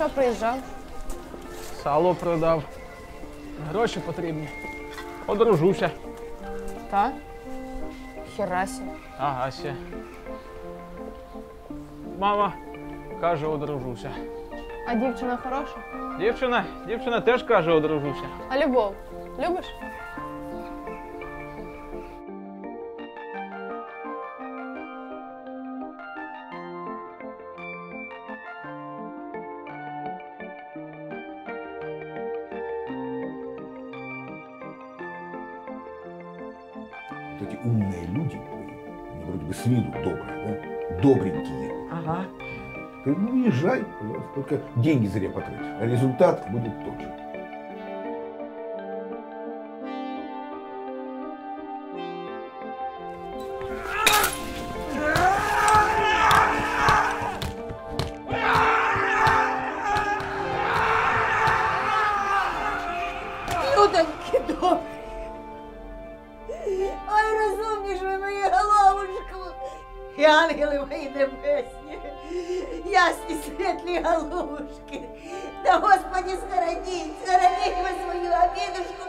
Що приїжджав? Сало продав. Гроші потрібні. Одружуся. Та? Херасі. Ага, ще. Мама каже, одружуся. А дівчина хороша? Дівчина, дівчина теж каже, одружуся. А любов? Любиш? Вот эти умные люди, они вроде бы с виду добрые, да? добренькие. Ага. Ты ну езжай, пожалуйста, только деньги зря потратишь, а результат будет тот же. Людоньки добрі. І ангели мої небесні. Ясні світлі головушки. Та Господі схороніть, схороніть ви свою обідушку.